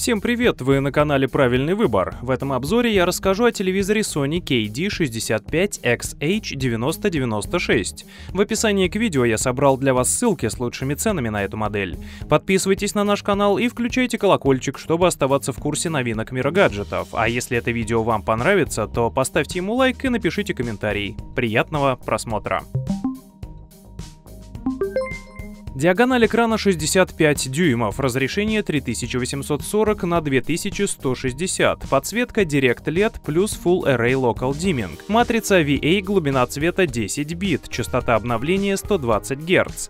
Всем привет, вы на канале Правильный выбор. В этом обзоре я расскажу о телевизоре Sony KD65XH9096. В описании к видео я собрал для вас ссылки с лучшими ценами на эту модель. Подписывайтесь на наш канал и включайте колокольчик, чтобы оставаться в курсе новинок мира гаджетов. А если это видео вам понравится, то поставьте ему лайк и напишите комментарий. Приятного просмотра! Диагональ экрана 65 дюймов, разрешение 3840 на 2160, подсветка Direct LED плюс Full Array Local Dimming, матрица VA, глубина цвета 10 бит, частота обновления 120 Гц.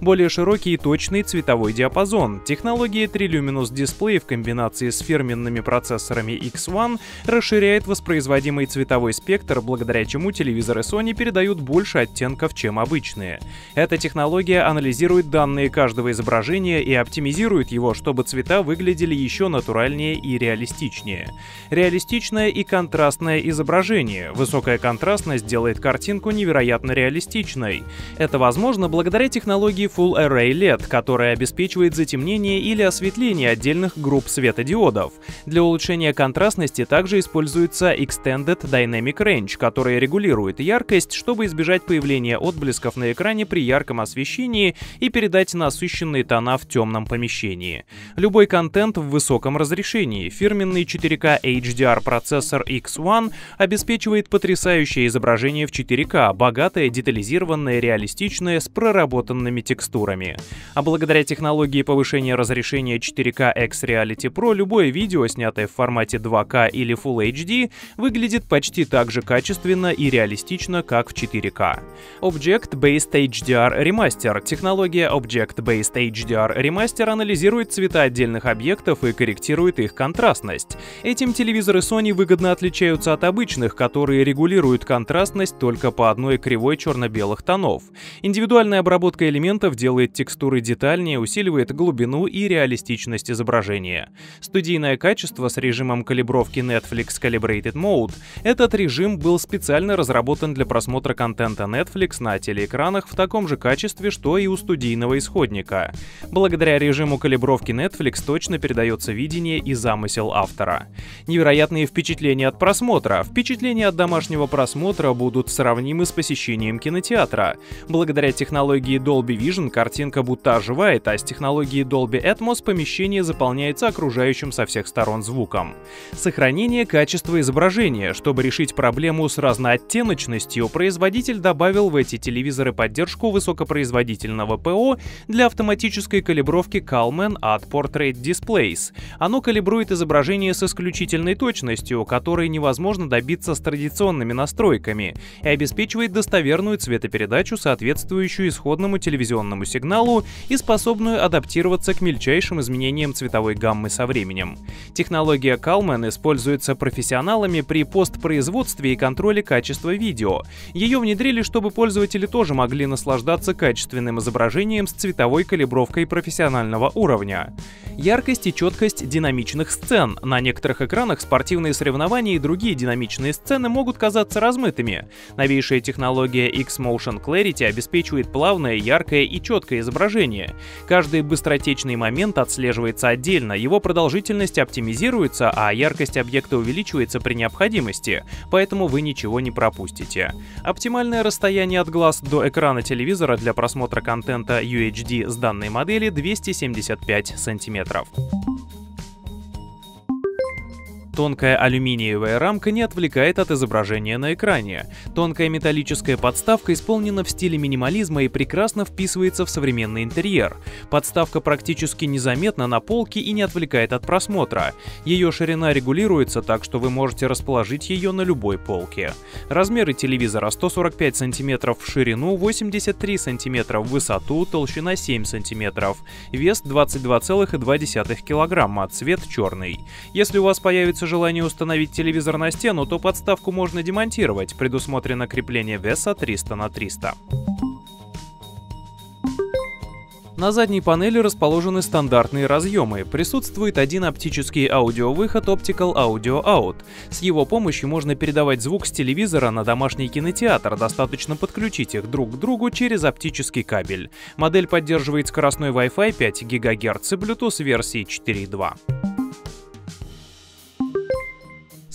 Более широкий и точный цветовой диапазон. Технология 3-Luminous Display в комбинации с фирменными процессорами X1 расширяет воспроизводимый цветовой спектр, благодаря чему телевизоры Sony передают больше оттенков, чем обычные. Эта технология анализирует данные каждого изображения и оптимизирует его, чтобы цвета выглядели еще натуральнее и реалистичнее. Реалистичное и контрастное изображение. Высокая контрастность делает картинку невероятно реалистичной. Это возможно благодаря технологии Full Array LED, которая обеспечивает затемнение или осветление отдельных групп светодиодов. Для улучшения контрастности также используется Extended Dynamic Range, который регулирует яркость, чтобы избежать появления отблесков на экране при ярком освещении и передать насыщенные тона в темном помещении. Любой контент в высоком разрешении. Фирменный 4K HDR процессор X1 обеспечивает потрясающее изображение в 4К, богатое, детализированное, реалистичное, с проработанными текстурами текстурами. А благодаря технологии повышения разрешения 4K X Reality Pro любое видео, снятое в формате 2К или Full HD, выглядит почти так же качественно и реалистично, как в 4К. Object-Based HDR Remaster. Технология Object-Based HDR Remaster анализирует цвета отдельных объектов и корректирует их контрастность. Этим телевизоры Sony выгодно отличаются от обычных, которые регулируют контрастность только по одной кривой черно-белых тонов. Индивидуальная обработка элементов эффектов делает текстуры детальнее, усиливает глубину и реалистичность изображения. Студийное качество с режимом калибровки Netflix Calibrated Mode. Этот режим был специально разработан для просмотра контента Netflix на телеэкранах в таком же качестве, что и у студийного исходника. Благодаря режиму калибровки Netflix точно передается видение и замысел автора. Невероятные впечатления от просмотра. Впечатления от домашнего просмотра будут сравнимы с посещением кинотеатра. Благодаря технологии Dolby Vision Vision картинка будто оживает, а с технологией Dolby Atmos помещение заполняется окружающим со всех сторон звуком. Сохранение качества изображения. Чтобы решить проблему с разнооттеночностью, производитель добавил в эти телевизоры поддержку высокопроизводительного ПО для автоматической калибровки Calman от Portrait Displays. Оно калибрует изображение с исключительной точностью, которой невозможно добиться с традиционными настройками, и обеспечивает достоверную цветопередачу, соответствующую исходному телевизионному информационному сигналу и способную адаптироваться к мельчайшим изменениям цветовой гаммы со временем. Технология Kalman используется профессионалами при постпроизводстве и контроле качества видео. Ее внедрили, чтобы пользователи тоже могли наслаждаться качественным изображением с цветовой калибровкой профессионального уровня. Яркость и четкость динамичных сцен. На некоторых экранах спортивные соревнования и другие динамичные сцены могут казаться размытыми. Новейшая технология X-Motion Clarity обеспечивает плавное, яркое и четкое изображение. Каждый быстротечный момент отслеживается отдельно, его продолжительность оптимизируется, а яркость объекта увеличивается при необходимости, поэтому вы ничего не пропустите. Оптимальное расстояние от глаз до экрана телевизора для просмотра контента UHD с данной модели 275 сантиметров метров. Тонкая алюминиевая рамка не отвлекает от изображения на экране. Тонкая металлическая подставка исполнена в стиле минимализма и прекрасно вписывается в современный интерьер. Подставка практически незаметна на полке и не отвлекает от просмотра. Ее ширина регулируется так, что вы можете расположить ее на любой полке. Размеры телевизора 145 см в ширину, 83 см в высоту, толщина 7 см, вес 22,2 кг, цвет черный. Если у вас появится желание установить телевизор на стену, то подставку можно демонтировать, предусмотрено крепление веса 300 на 300. На задней панели расположены стандартные разъемы, присутствует один оптический аудиовыход Optical Audio Out. С его помощью можно передавать звук с телевизора на домашний кинотеатр, достаточно подключить их друг к другу через оптический кабель. Модель поддерживает скоростной Wi-Fi 5 ГГц и Bluetooth версии 4.2.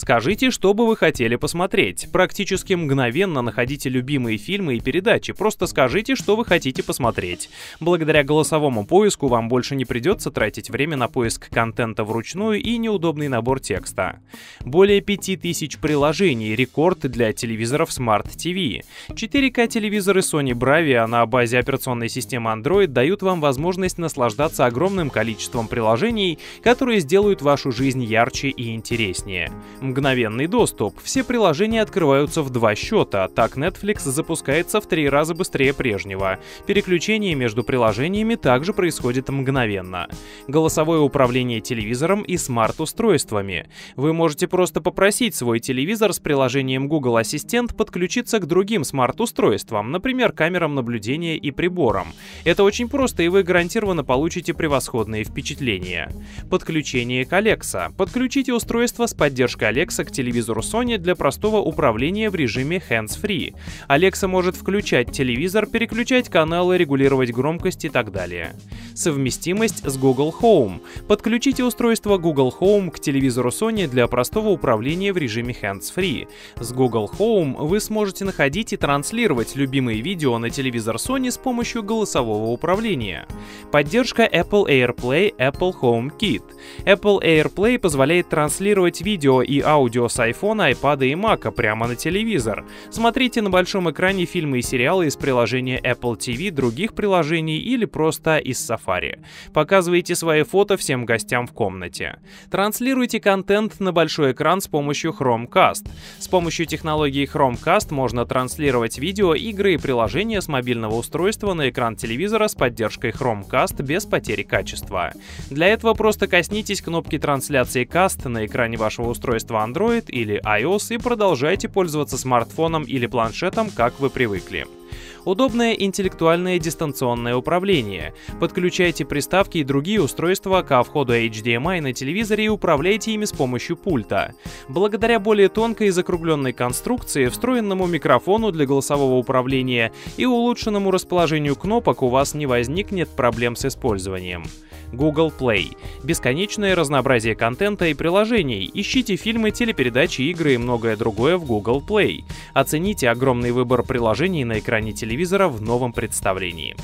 Скажите, что бы вы хотели посмотреть. Практически мгновенно находите любимые фильмы и передачи. Просто скажите, что вы хотите посмотреть. Благодаря голосовому поиску вам больше не придется тратить время на поиск контента вручную и неудобный набор текста. Более 5000 приложений, рекорд для телевизоров Smart TV. 4К телевизоры Sony Bravia на базе операционной системы Android дают вам возможность наслаждаться огромным количеством приложений, которые сделают вашу жизнь ярче и интереснее. Мгновенный доступ. Все приложения открываются в два счета. Так Netflix запускается в три раза быстрее прежнего. Переключение между приложениями также происходит мгновенно. Голосовое управление телевизором и смарт-устройствами. Вы можете просто попросить свой телевизор с приложением Google Ассистент подключиться к другим смарт-устройствам, например, камерам наблюдения и приборам. Это очень просто, и вы гарантированно получите превосходные впечатления. Подключение к Alexa. Подключите устройство с поддержкой Alexa к телевизору Sony для простого управления в режиме hands-free. Alexa может включать телевизор, переключать каналы, регулировать громкость и так далее. Совместимость с Google Home. Подключите устройство Google Home к телевизору Sony для простого управления в режиме hands-free. С Google Home вы сможете находить и транслировать любимые видео на телевизор Sony с помощью голосового управления. Поддержка Apple AirPlay Apple Home Kit. Apple AirPlay позволяет транслировать видео и аудио с iPhone, iPad и Mac прямо на телевизор. Смотрите на большом экране фильмы и сериалы из приложения Apple TV, других приложений или просто из Safari. Показывайте свои фото всем гостям в комнате. Транслируйте контент на большой экран с помощью Chromecast. С помощью технологии Chromecast можно транслировать видео, игры и приложения с мобильного устройства на экран телевизора с поддержкой Chromecast без потери качества. Для этого просто коснитесь кнопки трансляции Cast на экране вашего устройства Android или iOS и продолжайте пользоваться смартфоном или планшетом, как вы привыкли. Удобное интеллектуальное дистанционное управление. Подключайте приставки и другие устройства к входу HDMI на телевизоре и управляйте ими с помощью пульта. Благодаря более тонкой и закругленной конструкции, встроенному микрофону для голосового управления и улучшенному расположению кнопок у вас не возникнет проблем с использованием. Google Play. Бесконечное разнообразие контента и приложений. Ищите фильмы, телепередачи, игры и многое другое в Google Play. Оцените огромный выбор приложений на экране телевизора в новом представлении.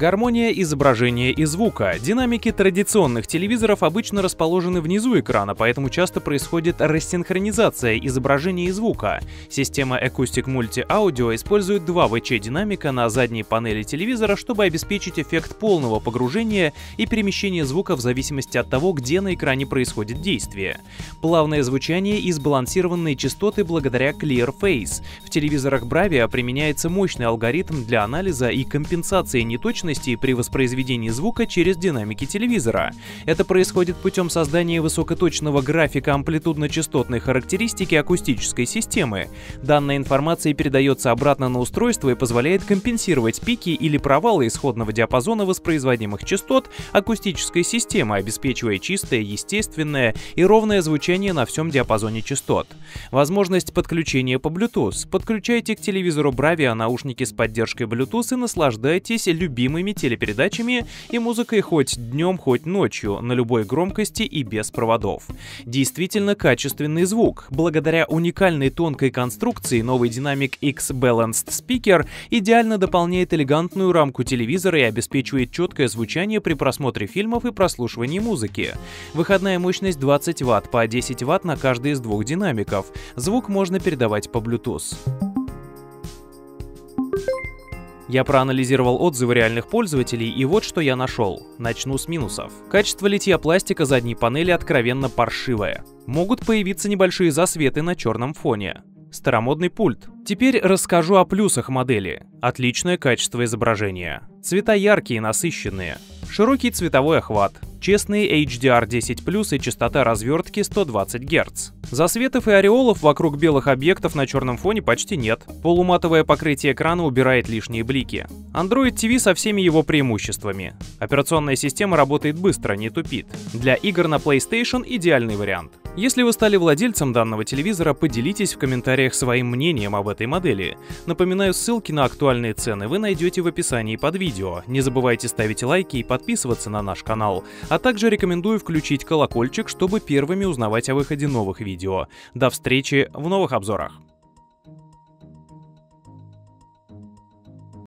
Гармония изображения и звука. Динамики традиционных телевизоров обычно расположены внизу экрана, поэтому часто происходит рассинхронизация изображения и звука. Система Acoustic Multi Audio использует два VC-динамика на задней панели телевизора, чтобы обеспечить эффект полного погружения и перемещения звука в зависимости от того, где на экране происходит действие. Плавное звучание и сбалансированные частоты благодаря Clear Face. В телевизорах Bravia применяется мощный алгоритм для анализа и компенсации неточности точности при воспроизведении звука через динамики телевизора. Это происходит путем создания высокоточного графика амплитудно-частотной характеристики акустической системы. Данная информация передается обратно на устройство и позволяет компенсировать пики или провалы исходного диапазона воспроизводимых частот акустической системы, обеспечивая чистое, естественное и ровное звучание на всем диапазоне частот. Возможность подключения по Bluetooth. Подключайте к телевизору Bravia наушники с поддержкой Bluetooth и наслаждайтесь любимым любимыми телепередачами и музыкой хоть днем, хоть ночью, на любой громкости и без проводов. Действительно качественный звук. Благодаря уникальной тонкой конструкции новый динамик X Balanced Speaker идеально дополняет элегантную рамку телевизора и обеспечивает четкое звучание при просмотре фильмов и прослушивании музыки. Выходная мощность 20 Вт по 10 Вт на каждый из двух динамиков. Звук можно передавать по Bluetooth. Я проанализировал отзывы реальных пользователей, и вот что я нашел. Начну с минусов. Качество литья пластика задней панели откровенно паршивое. Могут появиться небольшие засветы на черном фоне. Старомодный пульт. Теперь расскажу о плюсах модели. Отличное качество изображения. Цвета яркие насыщенные. Широкий цветовой охват. Честный HDR10+, и частота развертки 120 Гц. Засветов и ореолов вокруг белых объектов на черном фоне почти нет. Полуматовое покрытие экрана убирает лишние блики. Android TV со всеми его преимуществами. Операционная система работает быстро, не тупит. Для игр на PlayStation идеальный вариант. Если вы стали владельцем данного телевизора, поделитесь в комментариях своим мнением об этой модели. Напоминаю, ссылки на актуальные цены вы найдете в описании под видео. Не забывайте ставить лайки и подписываться на наш канал. А также рекомендую включить колокольчик, чтобы первыми узнавать о выходе новых видео. До встречи в новых обзорах.